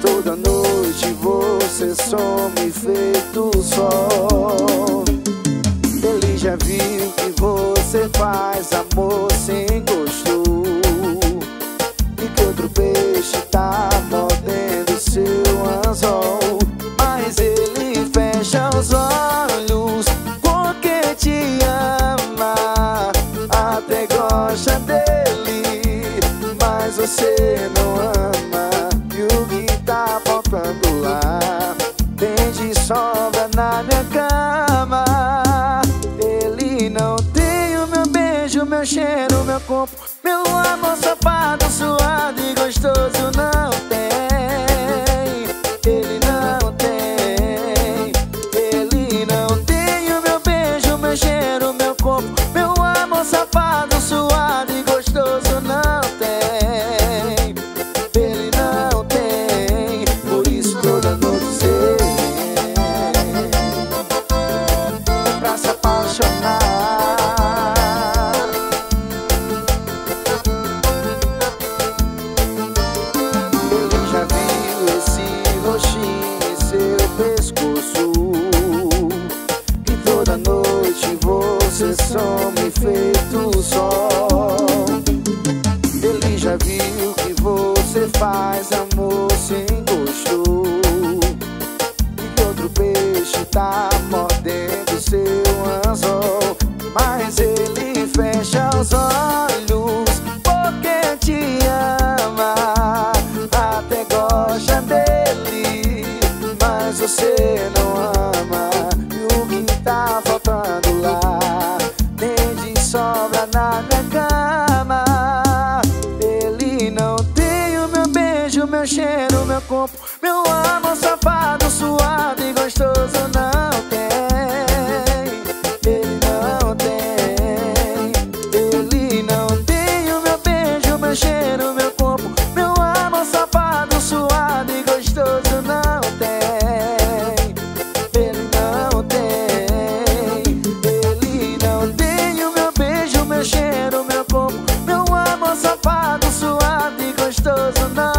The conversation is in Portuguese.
Toda noite você some feito sol. Ele já viu que você faz amor sem gosto. E que outro peixe tá mordendo seu anzol Mas ele fecha os olhos porque te ama. Até gosta dele, mas você não ama meu beijo, meu cheiro, meu corpo Meu amor safado, suado e gostoso não tem pescoço E toda noite você some feito sol você não ama E o que tá faltando lá? Tem de sobra na minha cama. Ele não tem o meu beijo, meu cheiro, meu corpo Meu amor safado, suado e gostoso safado, suado e gostoso não.